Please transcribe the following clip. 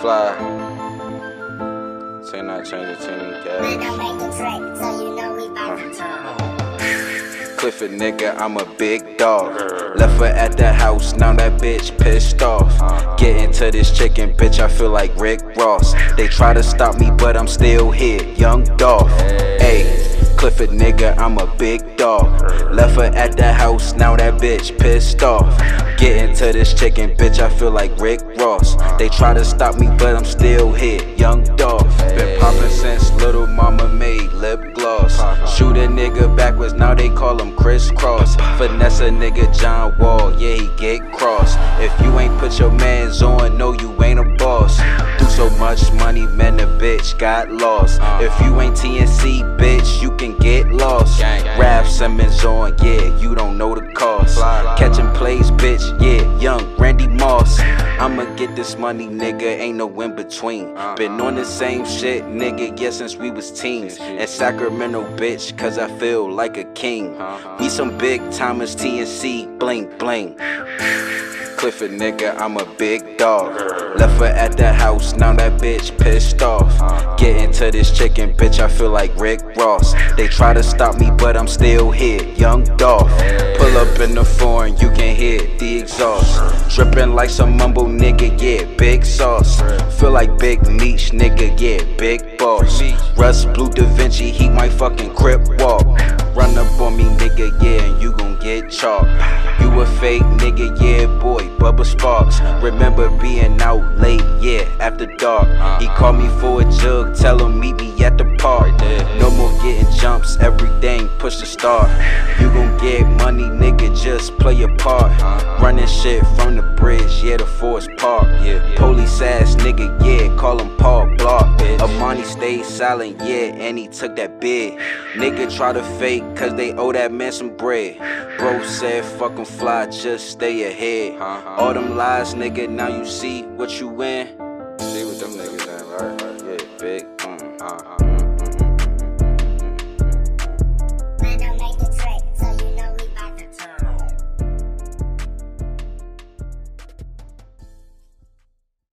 Fly. Say not change it any gas. Clifford nigga, I'm a big dog. Left her at the house, now that bitch pissed off. Get into this chicken, bitch, I feel like Rick Ross. They try to stop me, but I'm still here, young Dolph. Ayy. Clifford nigga, I'm a big dog. Left her at the house, now that bitch pissed off. Get into this chicken, bitch, I feel like Rick Ross. They try to stop me, but I'm still here, young Dolph. Been poppin' since little mama made lip gloss. Shoot a nigga backwards, now they call him crisscross. Finesse a nigga John Wall, yeah, he get cross. If you ain't put your mans on, no, you ain't a boss. Do so much money, man, the bitch got lost. If you ain't TNC, bitch, you can. Simmons on, yeah, you don't know the cost. Catching plays, bitch, yeah, young Randy Moss. I'ma get this money, nigga, ain't no in between. Been on the same shit, nigga, yeah, since we was teens. In Sacramento, bitch, cause I feel like a king. We some big timers, TNC, bling bling. Clifford nigga, I'm a big dog. Left her at the house, now that bitch pissed off. Get into this chicken, bitch, I feel like Rick Ross. They try to stop me, but I'm still here, young Dolph. Pull up in the foreign, you can hear the exhaust. Dripping like some mumble nigga, yeah, big sauce. Feel like Big Meech, nigga, yeah, big boss. Russ Blue Da Vinci, he might fucking crip you gon' You a fake nigga, yeah, boy, Bubba Sparks. Remember being out late, yeah, after dark. He uh-huh. called me for a jug, tell him meet me at the park. No more getting jumps, everything push to start. You gon' get money, nigga, just play your part. Uh-huh. Running shit from the bridge, yeah, the forest park. Yeah. Police ass nigga, yeah, call him Paul Amani stayed silent, yeah, and he took that bid. Nigga try to fake, cause they owe that man some bread. Bro said, fucking fly, just stay ahead. Uh-huh. All them lies, nigga, now you see what you win. See what them niggas in, right? Yeah, big. Mm, uh-huh.